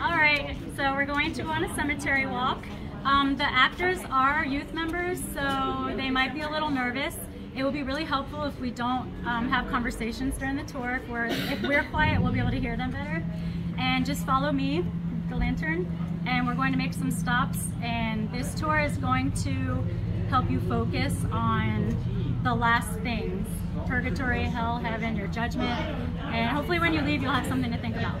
All right, so we're going to go on a cemetery walk. Um, the actors are youth members, so they might be a little nervous. It will be really helpful if we don't um, have conversations during the tour. If we're, if we're quiet, we'll be able to hear them better. And just follow me, the lantern, and we're going to make some stops. And this tour is going to help you focus on the last things purgatory, hell, heaven, your judgment. And hopefully, when you leave, you'll have something to think about.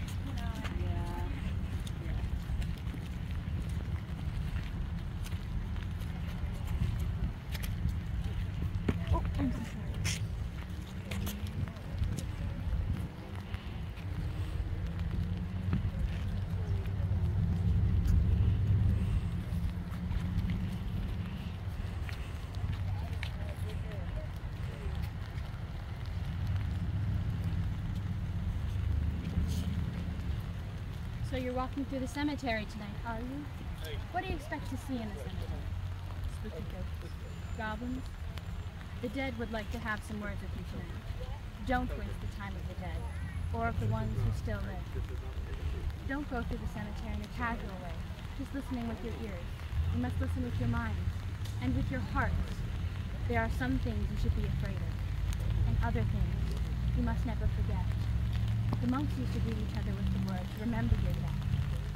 you're walking through the cemetery tonight, are you? What do you expect to see in the cemetery? Spooky ghosts, goblins. The dead would like to have some words with you tonight. Don't waste the time of the dead, or of the ones who still live. Don't go through the cemetery in a casual way, just listening with your ears. You must listen with your mind and with your heart. There are some things you should be afraid of, and other things you must never forget. The monks used to greet each other with the words, remember your death.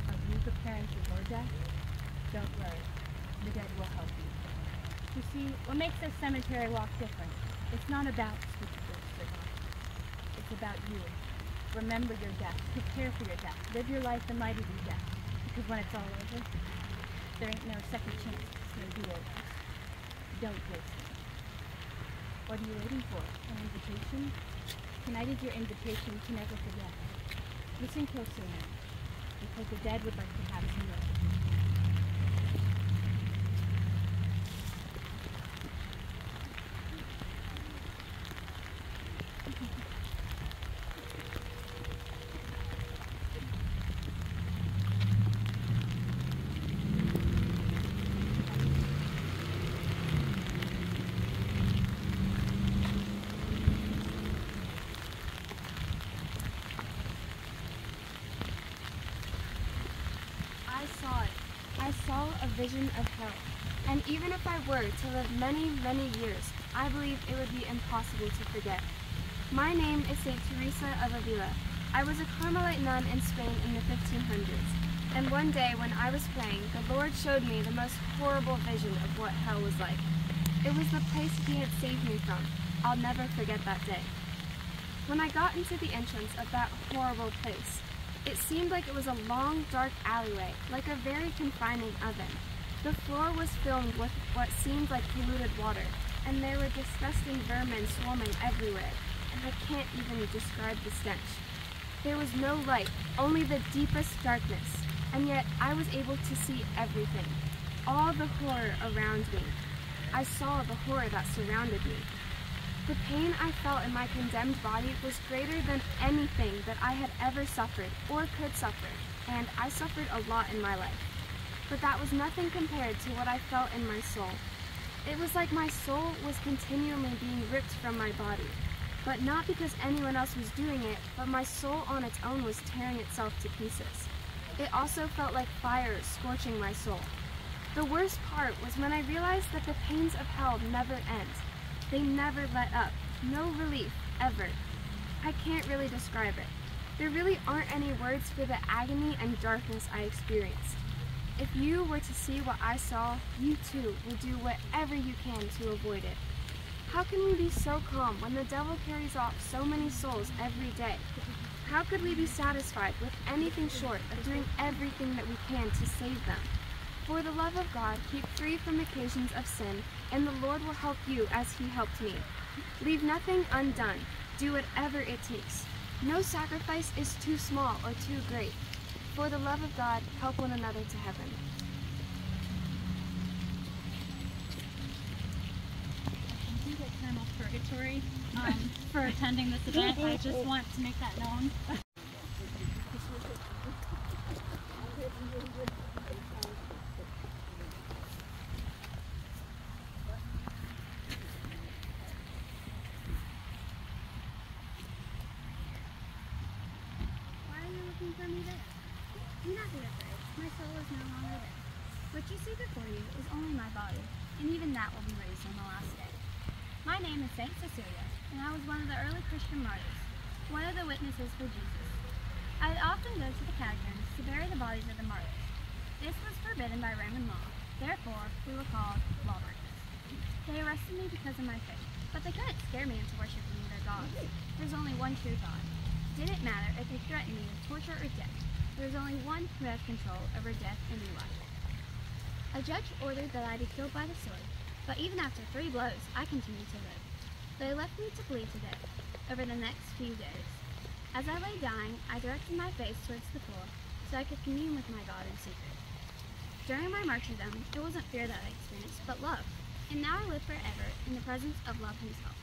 Are you preparing for your death? Don't worry, the dead will help you. You see, what makes this cemetery walk different, it's not about or not. It's about you. Remember your death, prepare for your death, live your life in light of your death. Because when it's all over, there ain't no second chance, no do-overs. Don't waste it. What are you waiting for? An invitation? Tonight is your invitation to never forget. Listen closely now, because the dead would like to have some words. I saw it. I saw a vision of hell. And even if I were to live many, many years, I believe it would be impossible to forget. My name is St. Teresa of Avila. I was a Carmelite nun in Spain in the 1500s. And one day when I was praying, the Lord showed me the most horrible vision of what hell was like. It was the place He had saved me from. I'll never forget that day. When I got into the entrance of that horrible place, it seemed like it was a long, dark alleyway, like a very confining oven. The floor was filled with what seemed like polluted water, and there were disgusting vermin swarming everywhere, and I can't even describe the stench. There was no light, only the deepest darkness, and yet I was able to see everything, all the horror around me. I saw the horror that surrounded me. The pain I felt in my condemned body was greater than anything that I had ever suffered or could suffer, and I suffered a lot in my life. But that was nothing compared to what I felt in my soul. It was like my soul was continually being ripped from my body, but not because anyone else was doing it, but my soul on its own was tearing itself to pieces. It also felt like fire scorching my soul. The worst part was when I realized that the pains of hell never end. They never let up. No relief, ever. I can't really describe it. There really aren't any words for the agony and darkness I experienced. If you were to see what I saw, you too will do whatever you can to avoid it. How can we be so calm when the devil carries off so many souls every day? How could we be satisfied with anything short of doing everything that we can to save them? For the love of God, keep free from occasions of sin, and the Lord will help you as He helped me. Leave nothing undone. Do whatever it takes. No sacrifice is too small or too great. For the love of God, help one another to heaven. Purgatory, um, for attending this event. I just want to make that known. Why are you looking for me there? Do not be afraid. My soul is no longer there. What you see before you is only my body, and even that will be raised on the last day. My name is Saint Cecilia, and I was one of the early Christian martyrs, one of the witnesses for Jesus. I often go to the catacombs to bury the bodies of the martyrs. This was forbidden by Roman law, therefore we were called lawbreakers. They arrested me because of my faith, but they couldn't scare me into worshiping their gods. There's only one true God. Didn't matter if they threatened me with torture or death. There's only one who has control over death and new life. A judge ordered that I be killed by the sword, but even after three blows, I continued to live. They left me to bleed to death over the next few days. As I lay dying, I directed my face towards the pool so I could commune with my God in secret. During my martyrdom, it wasn't fear that I experienced, but love. And now I live forever in the presence of love himself.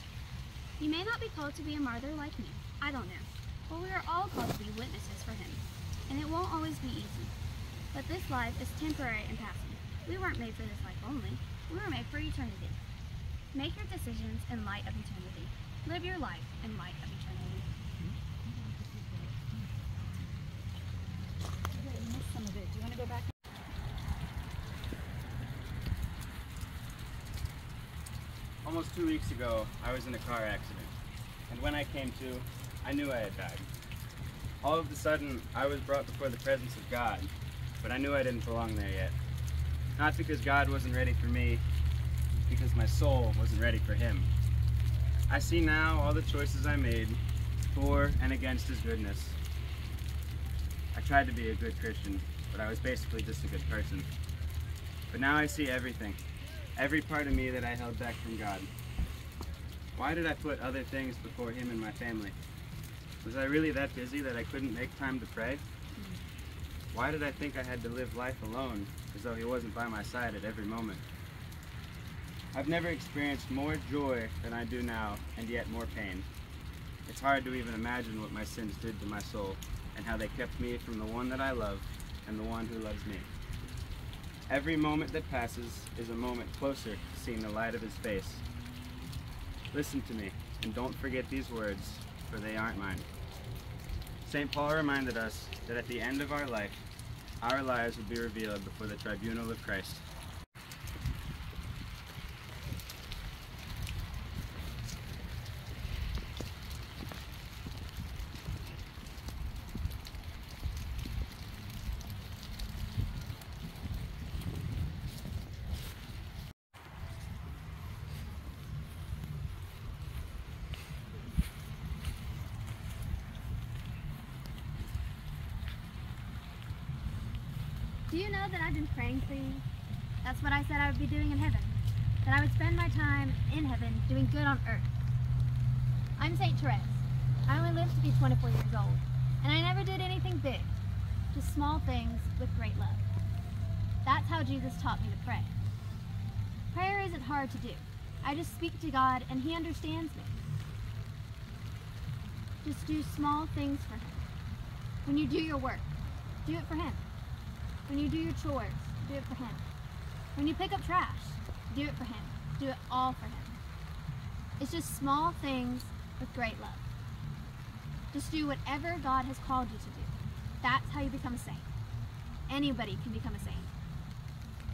You may not be called to be a martyr like me. I don't know. But we are all called to be witnesses for him. And it won't always be easy. But this life is temporary and passing. We weren't made for this life only. We were made for eternity. Make your decisions in light of eternity. Live your life in light of eternity. Almost two weeks ago, I was in a car accident. And when I came to, I knew I had died. All of a sudden, I was brought before the presence of God, but I knew I didn't belong there yet. Not because God wasn't ready for me, because my soul wasn't ready for Him. I see now all the choices I made for and against His goodness. I tried to be a good Christian, but I was basically just a good person. But now I see everything every part of me that I held back from God. Why did I put other things before Him and my family? Was I really that busy that I couldn't make time to pray? Why did I think I had to live life alone as though He wasn't by my side at every moment? I've never experienced more joy than I do now, and yet more pain. It's hard to even imagine what my sins did to my soul and how they kept me from the one that I love and the one who loves me. Every moment that passes is a moment closer to seeing the light of his face. Listen to me, and don't forget these words, for they aren't mine. St. Paul reminded us that at the end of our life, our lives will be revealed before the tribunal of Christ. Do you know that I've been praying for you? That's what I said I would be doing in heaven. That I would spend my time in heaven doing good on earth. I'm St. Therese. I only lived to be 24 years old, and I never did anything big, just small things with great love. That's how Jesus taught me to pray. Prayer isn't hard to do. I just speak to God, and He understands me. Just do small things for Him. When you do your work, do it for Him. When you do your chores, do it for Him. When you pick up trash, do it for Him. Do it all for Him. It's just small things with great love. Just do whatever God has called you to do. That's how you become a saint. Anybody can become a saint.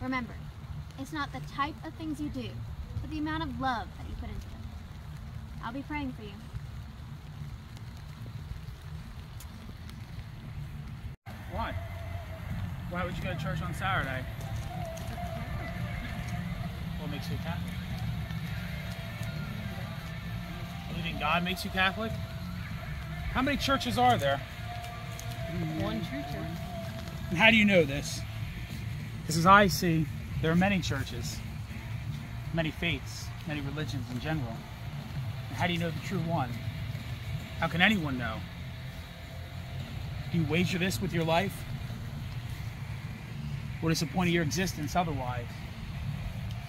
Remember, it's not the type of things you do, but the amount of love that you put into them. I'll be praying for you. Why? Why would you go to church on Saturday? What makes you a Catholic? Believing God makes you Catholic? How many churches are there? One church. And how do you know this? Because as I see, there are many churches, many faiths, many religions in general. And how do you know the true one? How can anyone know? Do you wager this with your life? What is the point of your existence otherwise?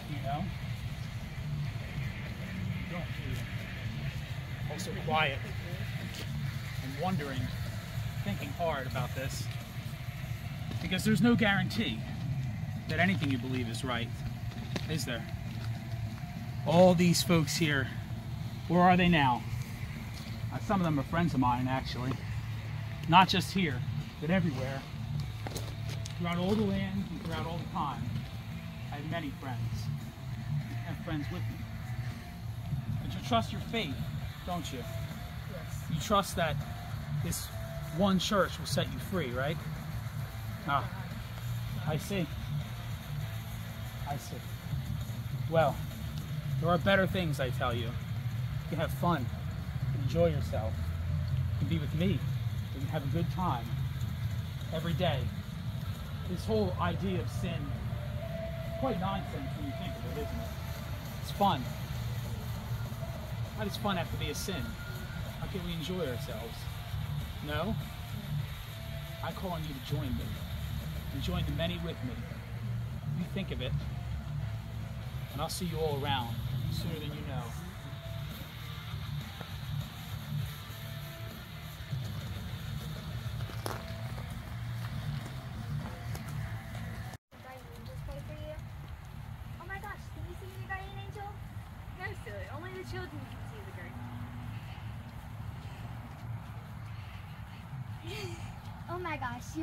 You know? Also quiet and wondering, thinking hard about this. Because there's no guarantee that anything you believe is right, is there? All these folks here, where are they now? Uh, some of them are friends of mine, actually. Not just here, but everywhere. Throughout all the land and throughout all the time, I have many friends. I have friends with me. But you trust your faith, don't you? Yes. You trust that this one church will set you free, right? Ah, I see. I see. Well, there are better things, I tell you. You can have fun, enjoy yourself, you can be with me, you can have a good time every day. This whole idea of sin, quite nonsense when you think of it, isn't it? It's fun. Why does fun have to be a sin? How can we enjoy ourselves? No? I call on you to join me. And join the many with me. You think of it, and I'll see you all around sooner than you know.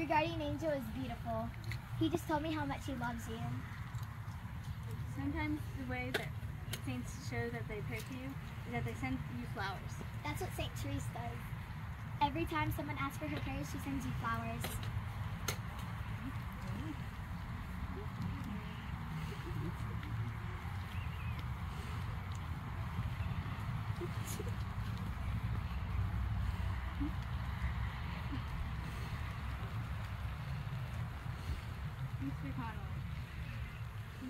Your guardian angel is beautiful. He just told me how much he loves you. Sometimes the way that saints show that they pray for you is that they send you flowers. That's what St. Therese does. Every time someone asks for her prayers, she sends you flowers.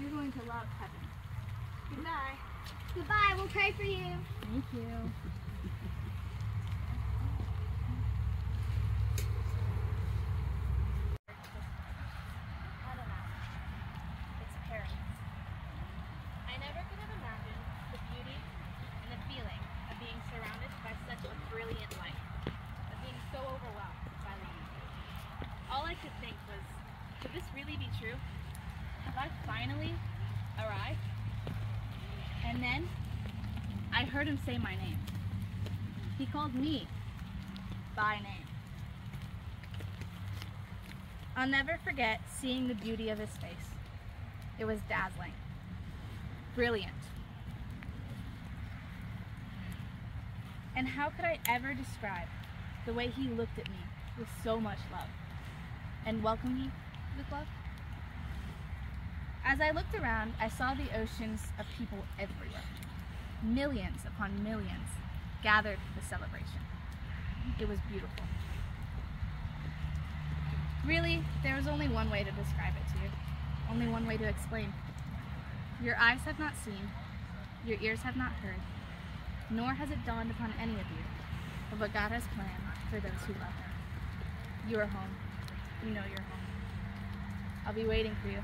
You're going to love heaven. Goodbye. Goodbye, we'll pray for you. Thank you. I don't know. It's parents. I never could have imagined the beauty and the feeling of being surrounded by such a brilliant light, of being so overwhelmed by the universe. All I could think was, could this Have I finally arrived? And then I heard him say my name. He called me by name. I'll never forget seeing the beauty of his face. It was dazzling, brilliant. And how could I ever describe the way he looked at me with so much love and welcomed me with love? As I looked around, I saw the oceans of people everywhere. Millions upon millions gathered for the celebration. It was beautiful. Really, there was only one way to describe it to you, only one way to explain. Your eyes have not seen, your ears have not heard, nor has it dawned upon any of you of what God has planned for those who love Him. You are home. You know you're home. I'll be waiting for you.